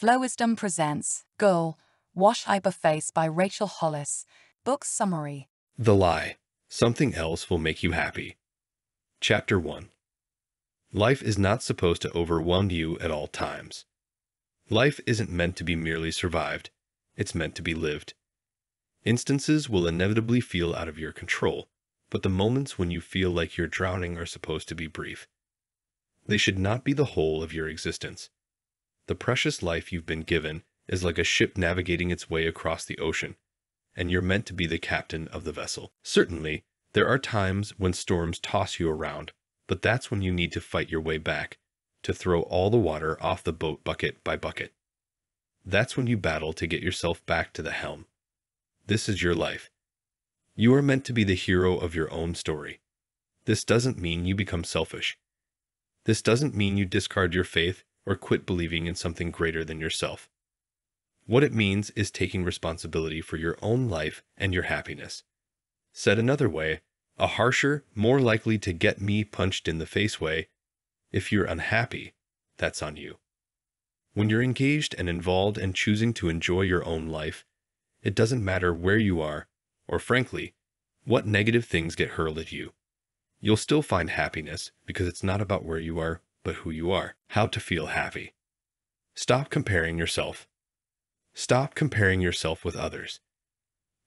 Flowisdom presents Girl, Wash Your Face by Rachel Hollis. Book summary. The Lie Something Else Will Make You Happy. Chapter 1 Life is not supposed to overwhelm you at all times. Life isn't meant to be merely survived, it's meant to be lived. Instances will inevitably feel out of your control, but the moments when you feel like you're drowning are supposed to be brief. They should not be the whole of your existence. The precious life you've been given is like a ship navigating its way across the ocean, and you're meant to be the captain of the vessel. Certainly, there are times when storms toss you around, but that's when you need to fight your way back, to throw all the water off the boat bucket by bucket. That's when you battle to get yourself back to the helm. This is your life. You are meant to be the hero of your own story. This doesn't mean you become selfish. This doesn't mean you discard your faith or quit believing in something greater than yourself. What it means is taking responsibility for your own life and your happiness. Said another way, a harsher, more likely to get me punched in the face way, if you're unhappy, that's on you. When you're engaged and involved and choosing to enjoy your own life, it doesn't matter where you are, or frankly, what negative things get hurled at you. You'll still find happiness because it's not about where you are, but who you are. How to feel happy. Stop comparing yourself. Stop comparing yourself with others.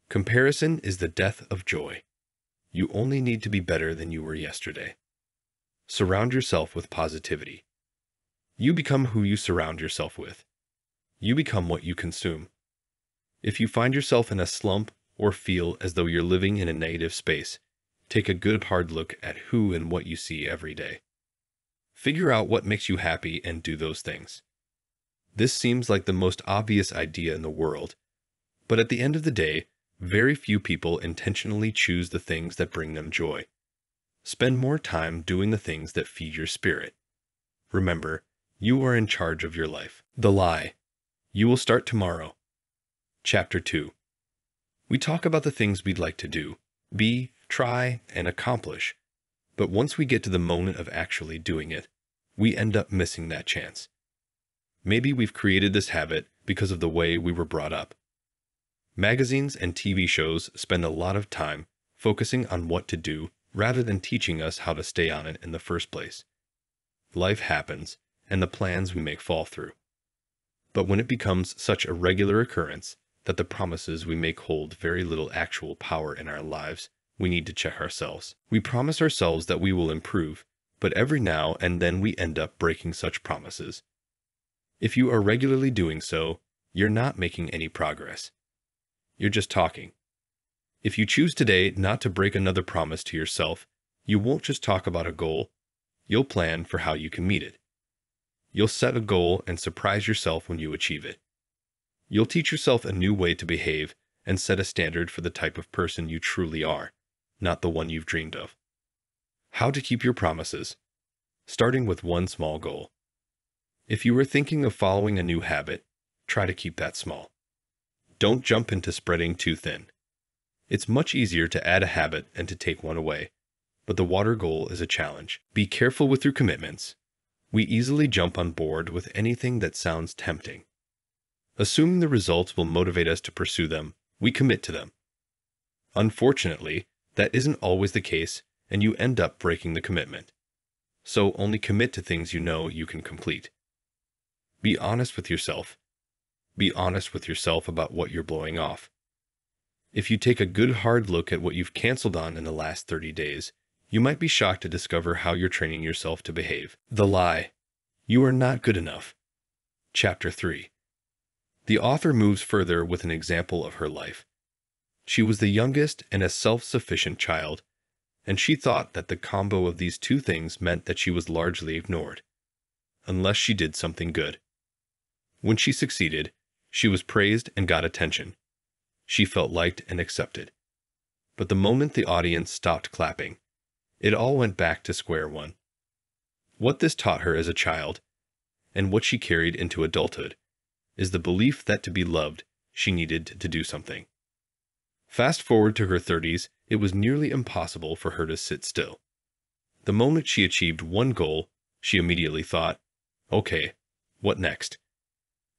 Comparison is the death of joy. You only need to be better than you were yesterday. Surround yourself with positivity. You become who you surround yourself with. You become what you consume. If you find yourself in a slump or feel as though you're living in a negative space, take a good hard look at who and what you see every day. Figure out what makes you happy and do those things. This seems like the most obvious idea in the world, but at the end of the day, very few people intentionally choose the things that bring them joy. Spend more time doing the things that feed your spirit. Remember, you are in charge of your life. The Lie. You will start tomorrow. Chapter 2 We talk about the things we'd like to do, be, try, and accomplish, but once we get to the moment of actually doing it, we end up missing that chance. Maybe we've created this habit because of the way we were brought up. Magazines and TV shows spend a lot of time focusing on what to do rather than teaching us how to stay on it in the first place. Life happens, and the plans we make fall through. But when it becomes such a regular occurrence that the promises we make hold very little actual power in our lives, we need to check ourselves. We promise ourselves that we will improve, but every now and then we end up breaking such promises. If you are regularly doing so, you're not making any progress. You're just talking. If you choose today not to break another promise to yourself, you won't just talk about a goal, you'll plan for how you can meet it. You'll set a goal and surprise yourself when you achieve it. You'll teach yourself a new way to behave and set a standard for the type of person you truly are, not the one you've dreamed of. How to keep your promises, starting with one small goal. If you are thinking of following a new habit, try to keep that small. Don't jump into spreading too thin. It's much easier to add a habit and to take one away, but the water goal is a challenge. Be careful with your commitments. We easily jump on board with anything that sounds tempting. Assuming the results will motivate us to pursue them, we commit to them. Unfortunately, that isn't always the case, and you end up breaking the commitment. So only commit to things you know you can complete. Be honest with yourself. Be honest with yourself about what you're blowing off. If you take a good hard look at what you've canceled on in the last 30 days, you might be shocked to discover how you're training yourself to behave. The Lie. You are not good enough. Chapter 3 The author moves further with an example of her life. She was the youngest and a self-sufficient child, and she thought that the combo of these two things meant that she was largely ignored, unless she did something good. When she succeeded, she was praised and got attention. She felt liked and accepted. But the moment the audience stopped clapping, it all went back to square one. What this taught her as a child, and what she carried into adulthood, is the belief that to be loved, she needed to do something. Fast forward to her 30s, it was nearly impossible for her to sit still. The moment she achieved one goal, she immediately thought, okay, what next?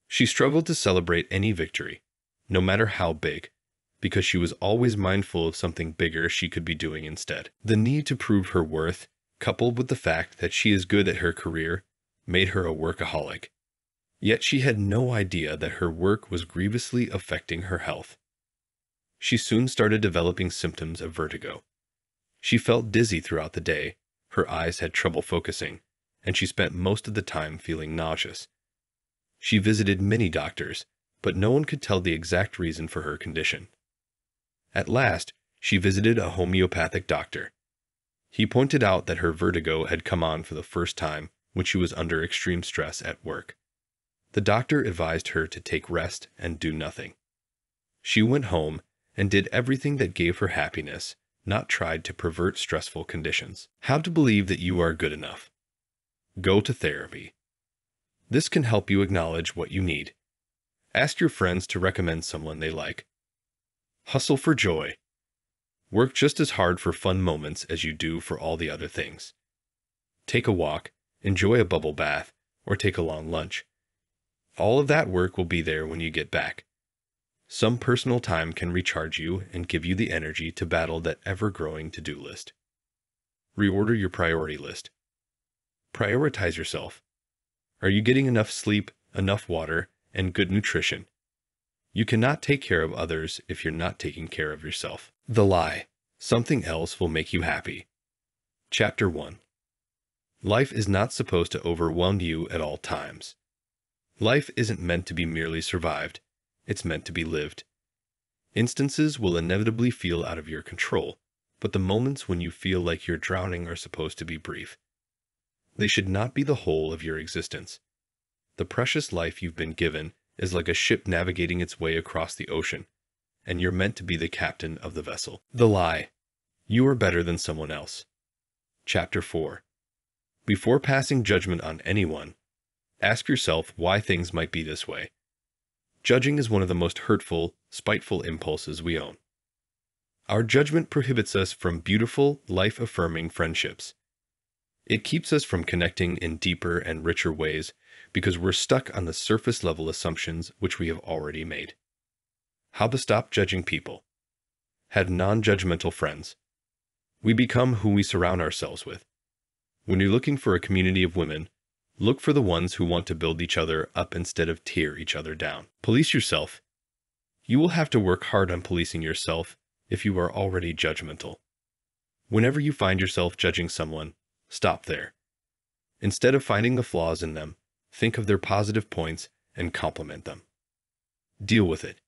She struggled to celebrate any victory, no matter how big, because she was always mindful of something bigger she could be doing instead. The need to prove her worth, coupled with the fact that she is good at her career, made her a workaholic. Yet she had no idea that her work was grievously affecting her health. She soon started developing symptoms of vertigo. She felt dizzy throughout the day, her eyes had trouble focusing, and she spent most of the time feeling nauseous. She visited many doctors, but no one could tell the exact reason for her condition. At last, she visited a homeopathic doctor. He pointed out that her vertigo had come on for the first time when she was under extreme stress at work. The doctor advised her to take rest and do nothing. She went home and did everything that gave her happiness, not tried to pervert stressful conditions. How to believe that you are good enough. Go to therapy. This can help you acknowledge what you need. Ask your friends to recommend someone they like. Hustle for joy. Work just as hard for fun moments as you do for all the other things. Take a walk, enjoy a bubble bath, or take a long lunch. All of that work will be there when you get back. Some personal time can recharge you and give you the energy to battle that ever growing to do list. Reorder your priority list. Prioritize yourself. Are you getting enough sleep, enough water, and good nutrition? You cannot take care of others if you're not taking care of yourself. The lie. Something else will make you happy. Chapter 1 Life is not supposed to overwhelm you at all times. Life isn't meant to be merely survived, it's meant to be lived. Instances will inevitably feel out of your control, but the moments when you feel like you're drowning are supposed to be brief. They should not be the whole of your existence. The precious life you've been given is like a ship navigating its way across the ocean, and you're meant to be the captain of the vessel. The lie. You are better than someone else. Chapter 4 Before passing judgment on anyone, ask yourself why things might be this way. Judging is one of the most hurtful, spiteful impulses we own. Our judgment prohibits us from beautiful, life-affirming friendships. It keeps us from connecting in deeper and richer ways because we're stuck on the surface level assumptions which we have already made. How to stop judging people. Have non-judgmental friends. We become who we surround ourselves with. When you're looking for a community of women, look for the ones who want to build each other up instead of tear each other down. Police yourself. You will have to work hard on policing yourself if you are already judgmental. Whenever you find yourself judging someone, stop there. Instead of finding the flaws in them, think of their positive points and compliment them. Deal with it.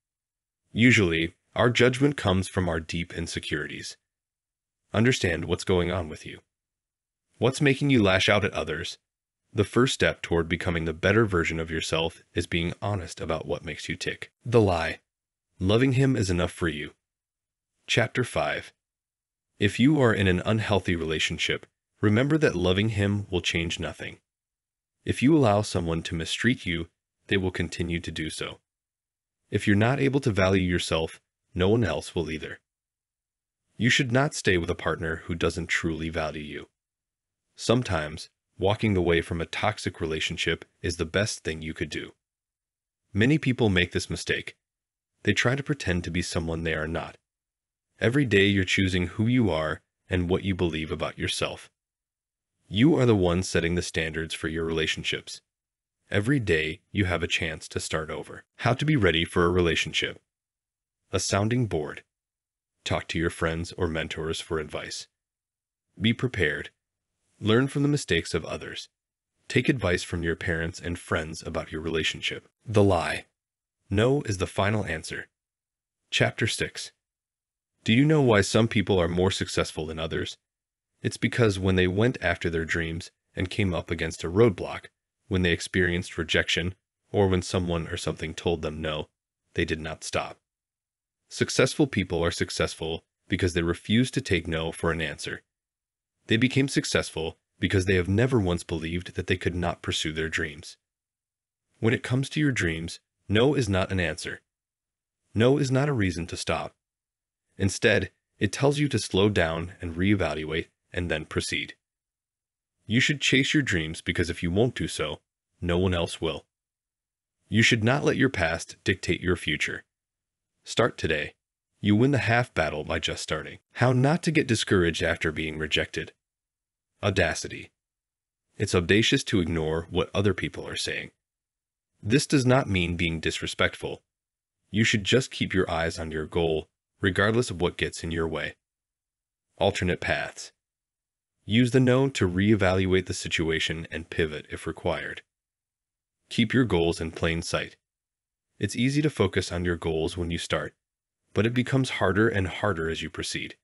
Usually, our judgment comes from our deep insecurities. Understand what's going on with you. What's making you lash out at others? The first step toward becoming the better version of yourself is being honest about what makes you tick. The lie. Loving him is enough for you. Chapter 5 If you are in an unhealthy relationship, remember that loving him will change nothing. If you allow someone to mistreat you, they will continue to do so. If you're not able to value yourself, no one else will either. You should not stay with a partner who doesn't truly value you. Sometimes, walking away from a toxic relationship is the best thing you could do. Many people make this mistake. They try to pretend to be someone they are not. Every day you're choosing who you are and what you believe about yourself. You are the one setting the standards for your relationships. Every day, you have a chance to start over. How to be ready for a relationship. A sounding board. Talk to your friends or mentors for advice. Be prepared. Learn from the mistakes of others. Take advice from your parents and friends about your relationship. The lie. No is the final answer. Chapter 6 Do you know why some people are more successful than others? It's because when they went after their dreams and came up against a roadblock, when they experienced rejection, or when someone or something told them no, they did not stop. Successful people are successful because they refuse to take no for an answer. They became successful because they have never once believed that they could not pursue their dreams. When it comes to your dreams, no is not an answer. No is not a reason to stop. Instead, it tells you to slow down and reevaluate and then proceed. You should chase your dreams because if you won't do so, no one else will. You should not let your past dictate your future. Start today. You win the half battle by just starting. How not to get discouraged after being rejected. Audacity. It's audacious to ignore what other people are saying. This does not mean being disrespectful. You should just keep your eyes on your goal, regardless of what gets in your way. Alternate paths. Use the no to reevaluate the situation and pivot if required. Keep your goals in plain sight. It's easy to focus on your goals when you start, but it becomes harder and harder as you proceed.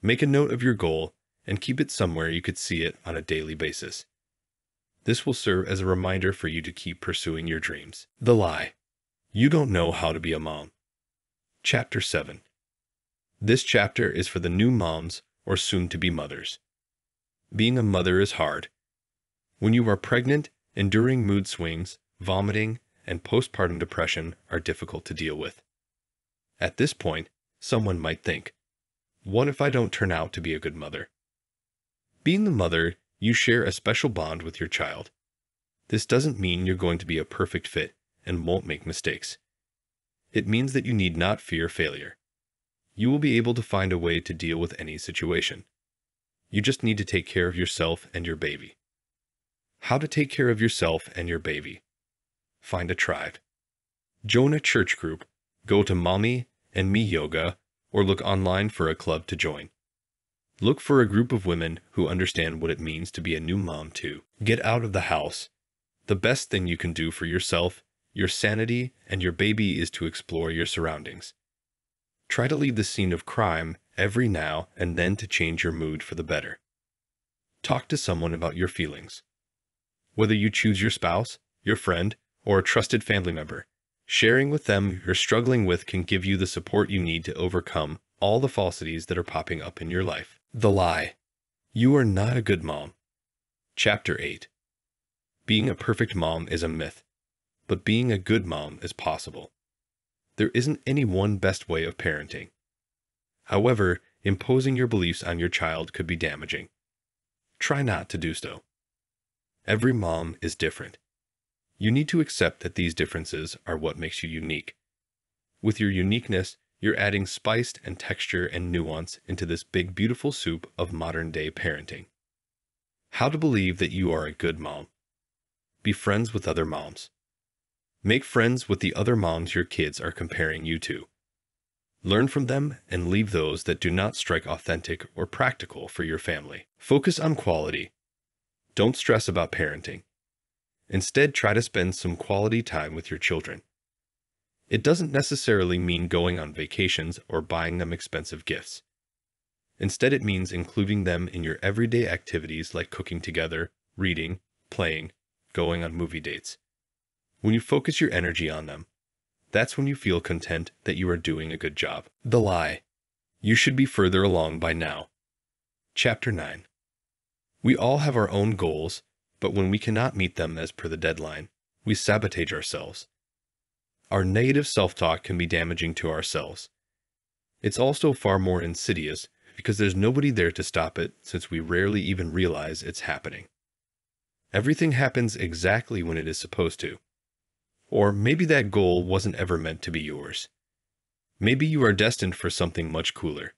Make a note of your goal and keep it somewhere you could see it on a daily basis. This will serve as a reminder for you to keep pursuing your dreams. The lie. You don't know how to be a mom. Chapter 7. This chapter is for the new moms or soon to be mothers. Being a mother is hard. When you are pregnant, enduring mood swings, vomiting, and postpartum depression are difficult to deal with. At this point, someone might think, what if I don't turn out to be a good mother? Being the mother, you share a special bond with your child. This doesn't mean you're going to be a perfect fit and won't make mistakes. It means that you need not fear failure. You will be able to find a way to deal with any situation. You just need to take care of yourself and your baby. How to take care of yourself and your baby. Find a tribe. Join a church group, go to Mommy and Me Yoga, or look online for a club to join. Look for a group of women who understand what it means to be a new mom too. Get out of the house. The best thing you can do for yourself, your sanity, and your baby is to explore your surroundings. Try to leave the scene of crime every now and then to change your mood for the better. Talk to someone about your feelings. Whether you choose your spouse, your friend, or a trusted family member, sharing with them you're struggling with can give you the support you need to overcome all the falsities that are popping up in your life. The lie. You are not a good mom. Chapter 8. Being a perfect mom is a myth, but being a good mom is possible. There isn't any one best way of parenting. However, imposing your beliefs on your child could be damaging. Try not to do so. Every mom is different. You need to accept that these differences are what makes you unique. With your uniqueness, you're adding spice and texture and nuance into this big, beautiful soup of modern day parenting. How to believe that you are a good mom. Be friends with other moms. Make friends with the other moms your kids are comparing you to. Learn from them and leave those that do not strike authentic or practical for your family. Focus on quality. Don't stress about parenting. Instead, try to spend some quality time with your children. It doesn't necessarily mean going on vacations or buying them expensive gifts. Instead, it means including them in your everyday activities like cooking together, reading, playing, going on movie dates. When you focus your energy on them, that's when you feel content that you are doing a good job. The lie. You should be further along by now. Chapter 9. We all have our own goals, but when we cannot meet them as per the deadline, we sabotage ourselves. Our negative self-talk can be damaging to ourselves. It's also far more insidious because there's nobody there to stop it since we rarely even realize it's happening. Everything happens exactly when it is supposed to. Or maybe that goal wasn't ever meant to be yours. Maybe you are destined for something much cooler.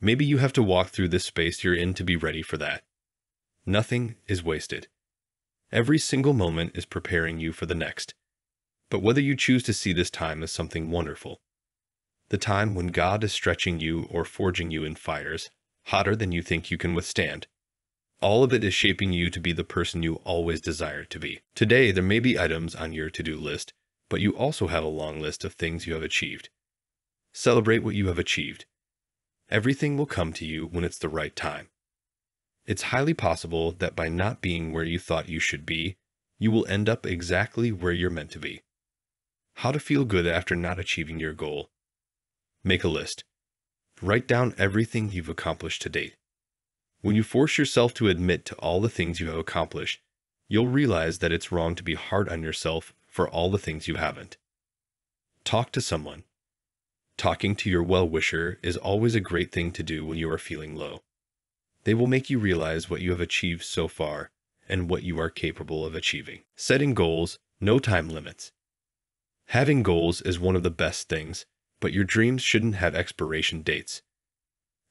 Maybe you have to walk through this space you're in to be ready for that. Nothing is wasted. Every single moment is preparing you for the next. But whether you choose to see this time as something wonderful, the time when God is stretching you or forging you in fires hotter than you think you can withstand, all of it is shaping you to be the person you always desired to be. Today, there may be items on your to-do list, but you also have a long list of things you have achieved. Celebrate what you have achieved. Everything will come to you when it's the right time. It's highly possible that by not being where you thought you should be, you will end up exactly where you're meant to be. How to feel good after not achieving your goal. Make a list. Write down everything you've accomplished to date. When you force yourself to admit to all the things you have accomplished, you'll realize that it's wrong to be hard on yourself for all the things you haven't. Talk to someone. Talking to your well-wisher is always a great thing to do when you are feeling low. They will make you realize what you have achieved so far and what you are capable of achieving. Setting goals, No time limits. Having goals is one of the best things, but your dreams shouldn't have expiration dates.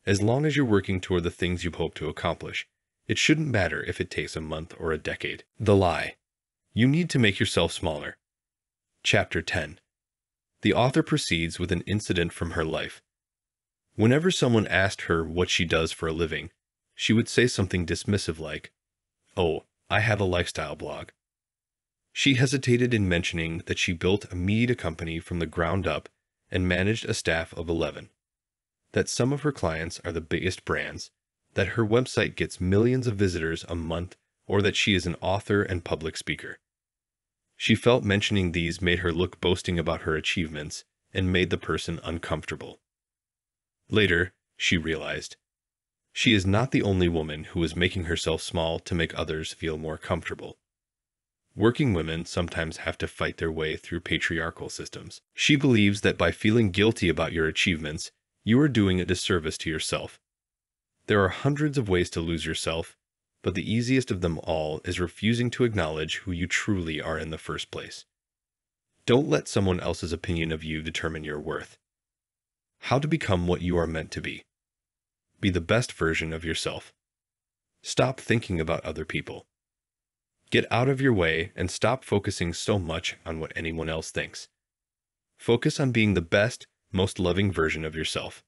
As long as you're working toward the things you hope to accomplish, it shouldn't matter if it takes a month or a decade. The lie. You need to make yourself smaller. Chapter 10. The author proceeds with an incident from her life. Whenever someone asked her what she does for a living, she would say something dismissive like, Oh, I have a lifestyle blog. She hesitated in mentioning that she built a media company from the ground up and managed a staff of 11. That some of her clients are the biggest brands, that her website gets millions of visitors a month, or that she is an author and public speaker. She felt mentioning these made her look boasting about her achievements and made the person uncomfortable. Later, she realized, she is not the only woman who is making herself small to make others feel more comfortable. Working women sometimes have to fight their way through patriarchal systems. She believes that by feeling guilty about your achievements, you are doing a disservice to yourself. There are hundreds of ways to lose yourself, but the easiest of them all is refusing to acknowledge who you truly are in the first place. Don't let someone else's opinion of you determine your worth. How to become what you are meant to be. Be the best version of yourself. Stop thinking about other people. Get out of your way and stop focusing so much on what anyone else thinks. Focus on being the best, most loving version of yourself.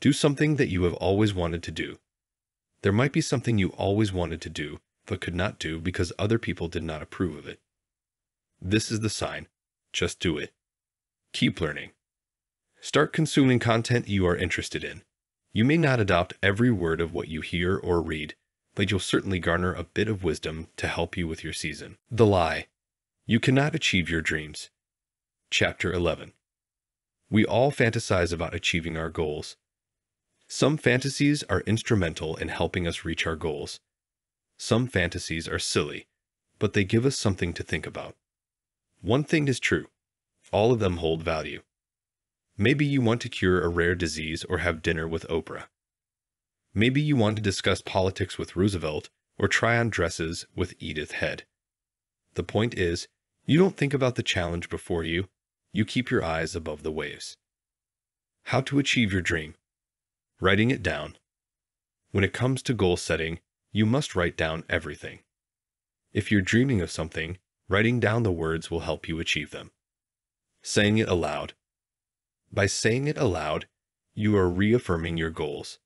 Do something that you have always wanted to do. There might be something you always wanted to do, but could not do because other people did not approve of it. This is the sign. Just do it. Keep learning. Start consuming content you are interested in. You may not adopt every word of what you hear or read, but you'll certainly garner a bit of wisdom to help you with your season. The Lie You Cannot Achieve Your Dreams. Chapter 11 We all fantasize about achieving our goals. Some fantasies are instrumental in helping us reach our goals. Some fantasies are silly, but they give us something to think about. One thing is true all of them hold value. Maybe you want to cure a rare disease or have dinner with Oprah. Maybe you want to discuss politics with Roosevelt or try on dresses with Edith Head. The point is, you don't think about the challenge before you, you keep your eyes above the waves. How to achieve your dream. Writing it down. When it comes to goal setting, you must write down everything. If you're dreaming of something, writing down the words will help you achieve them. Saying it aloud. By saying it aloud, you are reaffirming your goals.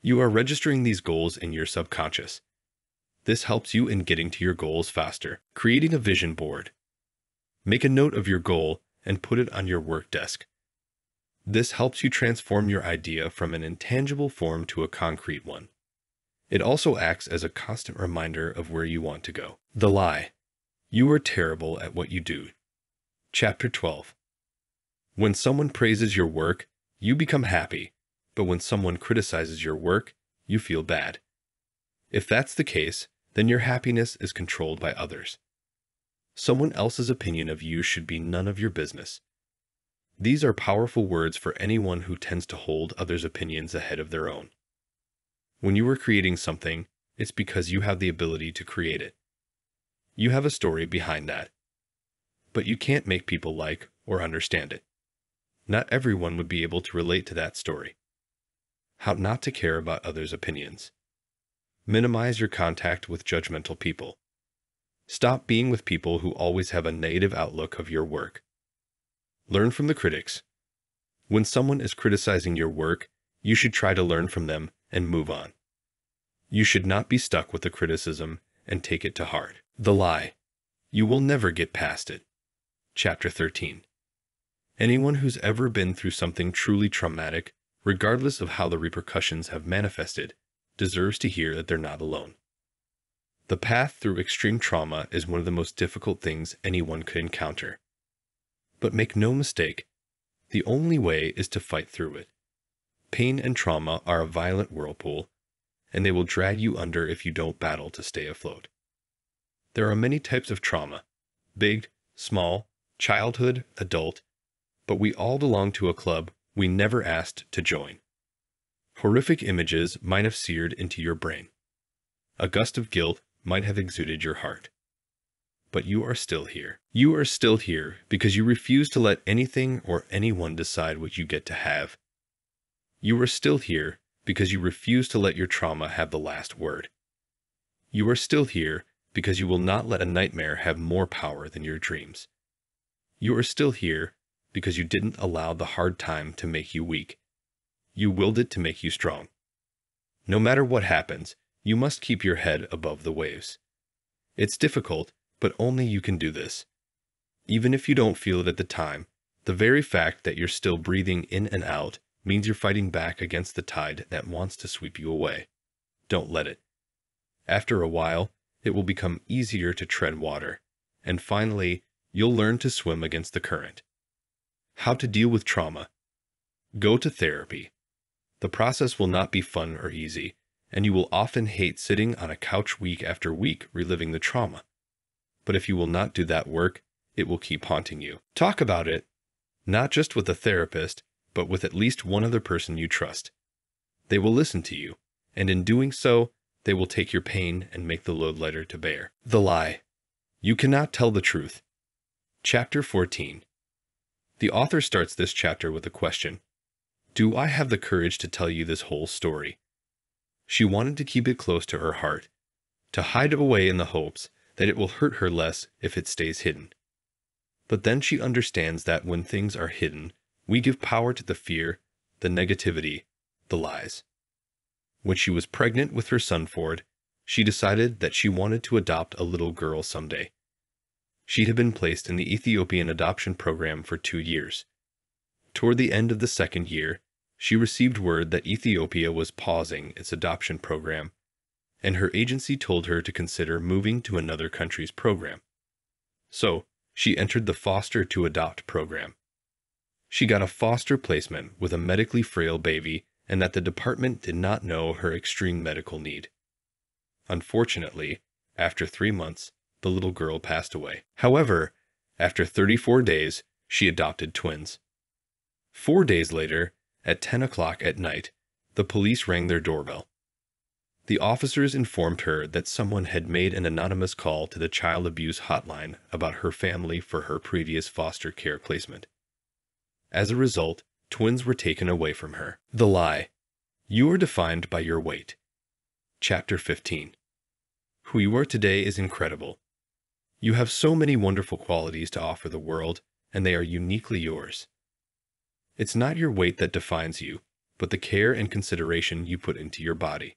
You are registering these goals in your subconscious. This helps you in getting to your goals faster. Creating a vision board. Make a note of your goal and put it on your work desk. This helps you transform your idea from an intangible form to a concrete one. It also acts as a constant reminder of where you want to go. The Lie You are terrible at what you do. Chapter 12 When someone praises your work, you become happy but when someone criticizes your work, you feel bad. If that's the case, then your happiness is controlled by others. Someone else's opinion of you should be none of your business. These are powerful words for anyone who tends to hold others' opinions ahead of their own. When you are creating something, it's because you have the ability to create it. You have a story behind that. But you can't make people like or understand it. Not everyone would be able to relate to that story how not to care about others' opinions. Minimize your contact with judgmental people. Stop being with people who always have a negative outlook of your work. Learn from the critics. When someone is criticizing your work, you should try to learn from them and move on. You should not be stuck with the criticism and take it to heart. The lie. You will never get past it. Chapter 13. Anyone who's ever been through something truly traumatic regardless of how the repercussions have manifested, deserves to hear that they're not alone. The path through extreme trauma is one of the most difficult things anyone could encounter. But make no mistake, the only way is to fight through it. Pain and trauma are a violent whirlpool, and they will drag you under if you don't battle to stay afloat. There are many types of trauma big, small, childhood, adult, but we all belong to a club we never asked to join. Horrific images might have seared into your brain. A gust of guilt might have exuded your heart. but you are still here. You are still here because you refuse to let anything or anyone decide what you get to have. You are still here because you refuse to let your trauma have the last word. You are still here because you will not let a nightmare have more power than your dreams. You are still here because you didn't allow the hard time to make you weak. You willed it to make you strong. No matter what happens, you must keep your head above the waves. It's difficult, but only you can do this. Even if you don't feel it at the time, the very fact that you're still breathing in and out means you're fighting back against the tide that wants to sweep you away. Don't let it. After a while, it will become easier to tread water, and finally, you'll learn to swim against the current. How to deal with trauma. Go to therapy. The process will not be fun or easy, and you will often hate sitting on a couch week after week reliving the trauma. But if you will not do that work, it will keep haunting you. Talk about it, not just with a therapist, but with at least one other person you trust. They will listen to you, and in doing so, they will take your pain and make the load lighter to bear. The lie. You cannot tell the truth. Chapter 14. The author starts this chapter with a question Do I have the courage to tell you this whole story? She wanted to keep it close to her heart, to hide it away in the hopes that it will hurt her less if it stays hidden. But then she understands that when things are hidden, we give power to the fear, the negativity, the lies. When she was pregnant with her son Ford, she decided that she wanted to adopt a little girl someday. She had been placed in the Ethiopian adoption program for two years. Toward the end of the second year, she received word that Ethiopia was pausing its adoption program, and her agency told her to consider moving to another country's program. So, she entered the foster to adopt program. She got a foster placement with a medically frail baby and that the department did not know her extreme medical need. Unfortunately, after three months, the little girl passed away. However, after 34 days, she adopted twins. Four days later, at 10 o'clock at night, the police rang their doorbell. The officers informed her that someone had made an anonymous call to the child abuse hotline about her family for her previous foster care placement. As a result, twins were taken away from her. The lie. You are defined by your weight. Chapter 15. Who you are today is incredible. You have so many wonderful qualities to offer the world, and they are uniquely yours. It's not your weight that defines you, but the care and consideration you put into your body.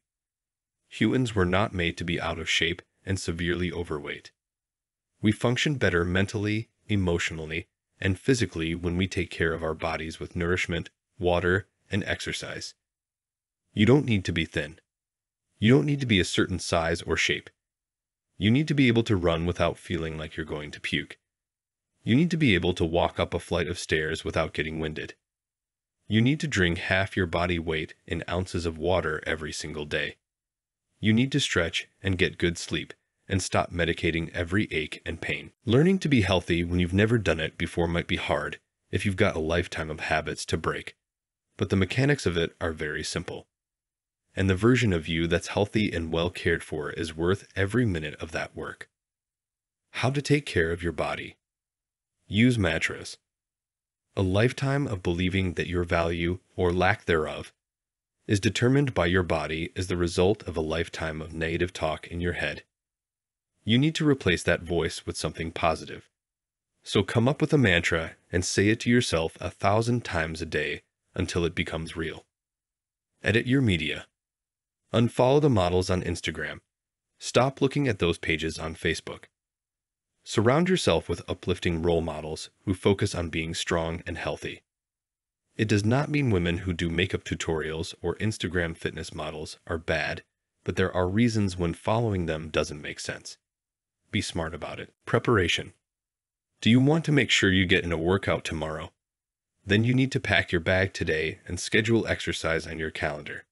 Humans were not made to be out of shape and severely overweight. We function better mentally, emotionally, and physically when we take care of our bodies with nourishment, water, and exercise. You don't need to be thin. You don't need to be a certain size or shape. You need to be able to run without feeling like you're going to puke. You need to be able to walk up a flight of stairs without getting winded. You need to drink half your body weight in ounces of water every single day. You need to stretch and get good sleep and stop medicating every ache and pain. Learning to be healthy when you've never done it before might be hard if you've got a lifetime of habits to break, but the mechanics of it are very simple. And the version of you that's healthy and well cared for is worth every minute of that work. How to take care of your body. Use mantras. A lifetime of believing that your value, or lack thereof, is determined by your body is the result of a lifetime of negative talk in your head you need to replace that voice with something positive. So come up with a mantra and say it to yourself a thousand times a day until it becomes real. Edit your media. Unfollow the models on Instagram. Stop looking at those pages on Facebook. Surround yourself with uplifting role models who focus on being strong and healthy. It does not mean women who do makeup tutorials or Instagram fitness models are bad, but there are reasons when following them doesn't make sense. Be smart about it. Preparation. Do you want to make sure you get in a workout tomorrow? Then you need to pack your bag today and schedule exercise on your calendar.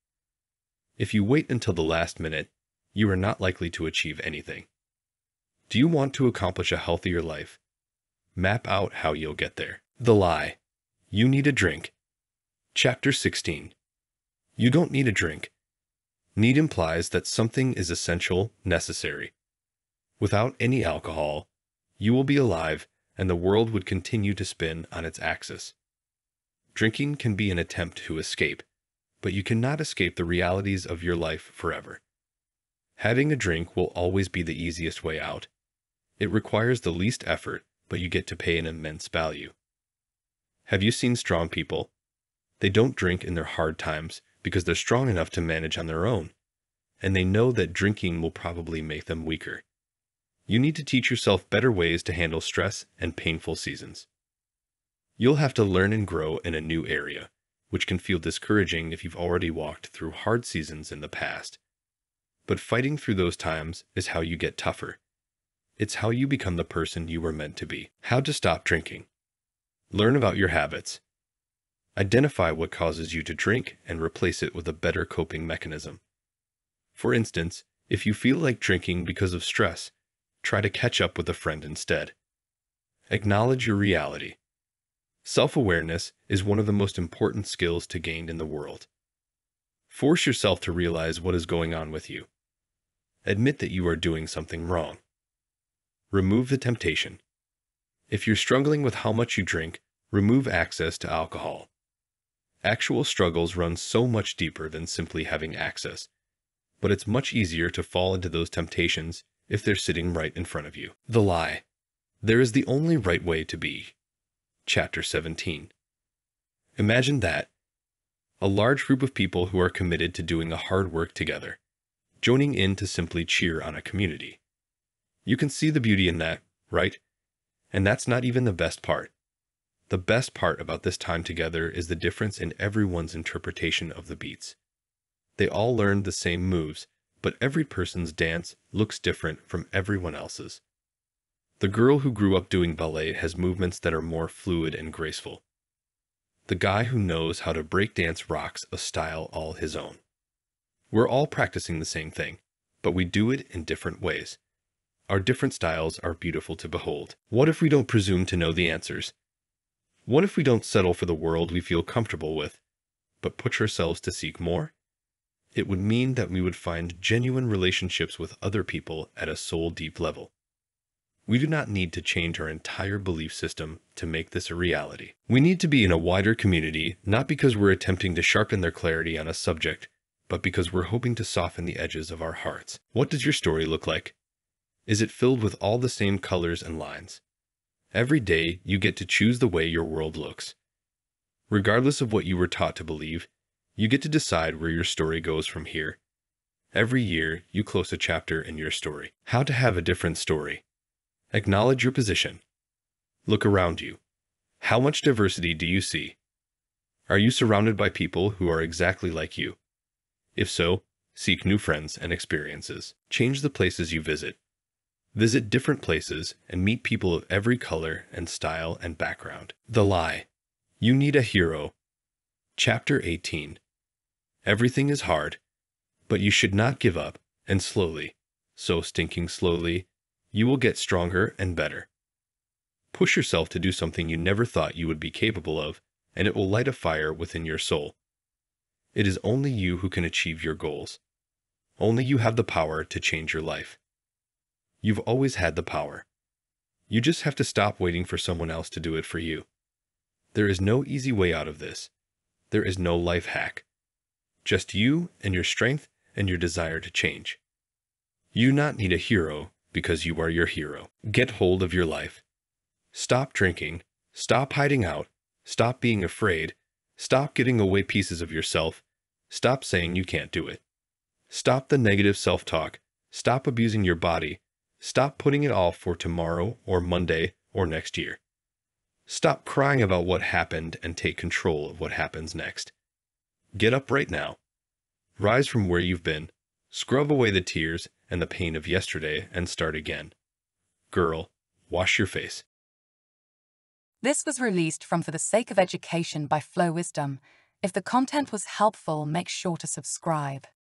If you wait until the last minute, you are not likely to achieve anything. Do you want to accomplish a healthier life? Map out how you'll get there. The lie. You need a drink. Chapter 16. You don't need a drink. Need implies that something is essential, necessary. Without any alcohol, You will be alive, and the world would continue to spin on its axis. Drinking can be an attempt to escape, but you cannot escape the realities of your life forever. Having a drink will always be the easiest way out. It requires the least effort, but you get to pay an immense value. Have you seen strong people? They don't drink in their hard times because they're strong enough to manage on their own, and they know that drinking will probably make them weaker. You need to teach yourself better ways to handle stress and painful seasons. You'll have to learn and grow in a new area, which can feel discouraging if you've already walked through hard seasons in the past. But fighting through those times is how you get tougher. It's how you become the person you were meant to be. How to stop drinking. Learn about your habits. Identify what causes you to drink and replace it with a better coping mechanism. For instance, if you feel like drinking because of stress, try to catch up with a friend instead. Acknowledge your reality. Self awareness is one of the most important skills to gain in the world. Force yourself to realize what is going on with you. Admit that you are doing something wrong. Remove the temptation. If you're struggling with how much you drink, remove access to alcohol. Actual struggles run so much deeper than simply having access, but it's much easier to fall into those temptations if they're sitting right in front of you. The lie. There is the only right way to be. Chapter 17. Imagine that. A large group of people who are committed to doing a hard work together, joining in to simply cheer on a community. You can see the beauty in that, right? And that's not even the best part. The best part about this time together is the difference in everyone's interpretation of the beats. They all learned the same moves, but every person's dance looks different from everyone else's. The girl who grew up doing ballet has movements that are more fluid and graceful. The guy who knows how to breakdance rocks a style all his own. We're all practicing the same thing, but we do it in different ways. Our different styles are beautiful to behold. What if we don't presume to know the answers? What if we don't settle for the world we feel comfortable with, but push ourselves to seek more? It would mean that we would find genuine relationships with other people at a soul deep level. We do not need to change our entire belief system to make this a reality. We need to be in a wider community, not because we're attempting to sharpen their clarity on a subject, but because we're hoping to soften the edges of our hearts. What does your story look like? Is it filled with all the same colors and lines? Every day, you get to choose the way your world looks. Regardless of what you were taught to believe, you get to decide where your story goes from here. Every year, you close a chapter in your story. How to have a different story. Acknowledge your position. Look around you. How much diversity do you see? Are you surrounded by people who are exactly like you? If so, seek new friends and experiences. Change the places you visit. Visit different places and meet people of every color and style and background. The Lie. You need a hero. Chapter 18. Everything is hard, but you should not give up, and slowly, so stinking slowly, you will get stronger and better. Push yourself to do something you never thought you would be capable of, and it will light a fire within your soul. It is only you who can achieve your goals. Only you have the power to change your life. You've always had the power. You just have to stop waiting for someone else to do it for you. There is no easy way out of this. There is no life hack. Just you and your strength and your desire to change. You not need a hero because you are your hero. Get hold of your life. Stop drinking. Stop hiding out. Stop being afraid. Stop getting away pieces of yourself. Stop saying you can't do it. Stop the negative self talk. Stop abusing your body. Stop putting it off for tomorrow or Monday or next year. Stop crying about what happened and take control of what happens next. Get up right now. Rise from where you've been. Scrub away the tears and the pain of yesterday and start again. Girl, wash your face. This was released from For the Sake of Education by Flowisdom. If the content was helpful, make sure to subscribe.